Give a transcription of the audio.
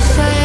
say